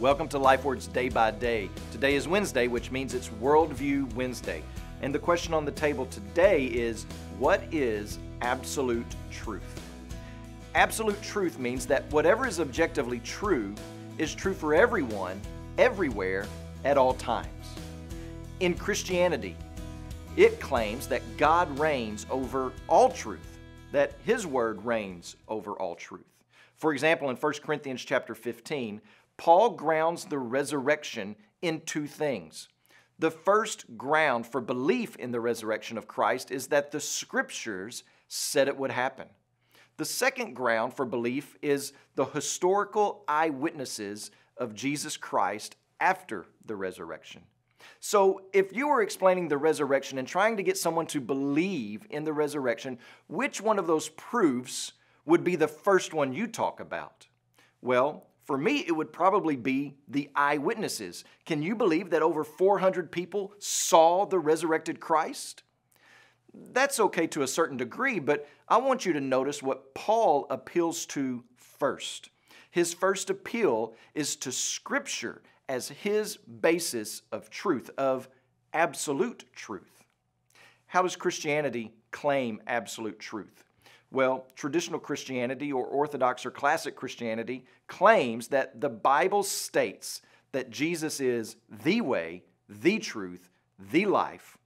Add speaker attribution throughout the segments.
Speaker 1: Welcome to Lifeword's Day by Day. Today is Wednesday, which means it's Worldview Wednesday. And the question on the table today is what is absolute truth? Absolute truth means that whatever is objectively true is true for everyone, everywhere, at all times. In Christianity, it claims that God reigns over all truth, that His Word reigns over all truth. For example, in 1 Corinthians chapter 15, Paul grounds the resurrection in two things. The first ground for belief in the resurrection of Christ is that the scriptures said it would happen. The second ground for belief is the historical eyewitnesses of Jesus Christ after the resurrection. So, if you were explaining the resurrection and trying to get someone to believe in the resurrection, which one of those proofs would be the first one you talk about? Well, for me, it would probably be the eyewitnesses. Can you believe that over 400 people saw the resurrected Christ? That's okay to a certain degree, but I want you to notice what Paul appeals to first. His first appeal is to Scripture as his basis of truth, of absolute truth. How does Christianity claim absolute truth? Well, traditional Christianity or Orthodox or classic Christianity claims that the Bible states that Jesus is the way, the truth, the life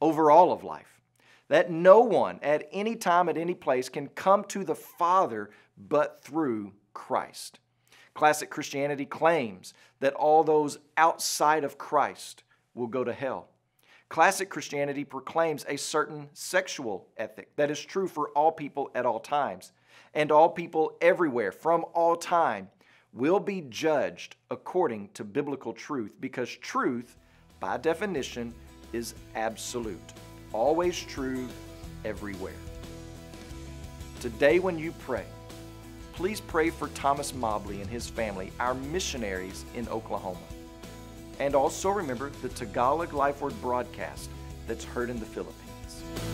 Speaker 1: over all of life. That no one at any time, at any place can come to the Father but through Christ. Classic Christianity claims that all those outside of Christ will go to hell. Classic Christianity proclaims a certain sexual ethic that is true for all people at all times, and all people everywhere from all time will be judged according to biblical truth because truth, by definition, is absolute, always true everywhere. Today, when you pray, please pray for Thomas Mobley and his family, our missionaries in Oklahoma. And also remember the Tagalog Lifeword broadcast that's heard in the Philippines.